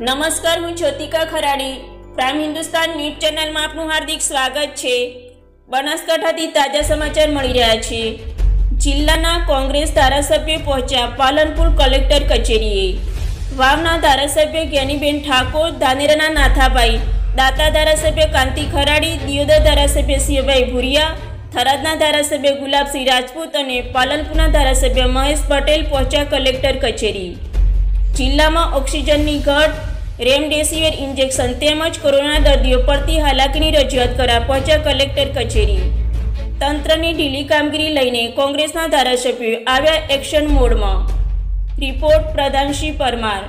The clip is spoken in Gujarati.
નમસ્કાર, હું જ્યોતિકા ખરાડી. પ્રાઇમ હિન્દુસ્તાન ન્યૂઝ ચેનલમાં આપનું હાર્દિક સ્વાગત છે. બનાસકાંઠાથી તાજા સમાચાર મળી રહ્યા છે. જિલ્લાના કોંગ્રેસ ધારાસભ્ય પહોંચ્યા પાલનપુર કલેક્ટર કચેરીએ. વાવના ધારાસભ્ય જ્ઞાનીબેન ઠાકોર, ધાનેરાના નાથાભાઈ, દાતા ધારાસભ્ય કાંતિ ખરાડી, દિયોદર ધારાસભ્ય સિંહભાઈ ભુરિયા, થરાદના ધારાસભ્ય ગુલાબસિંહ રાજપૂત અને પાલનપુરના ધારાસભ્ય મહેશ પટેલ પહોંચ્યા કલેક્ટર કચેરી. જિલ્લામાં ઓક્સિજનની ઘટ, રેમડેસિવિર ઇન્જેક્શન તેમજ કોરોના દર્દીઓ પરથી હાલાકીની રજૂઆત કરવા પહોંચ્યા કલેક્ટર કચેરી. તંત્રની ઢીલી કામગીરી લઈને કોંગ્રેસના ધારાસભ્યો આવ્યા એક્શન મોડમાં. રિપોર્ટ પ્રધાનશ્રી પરમાર.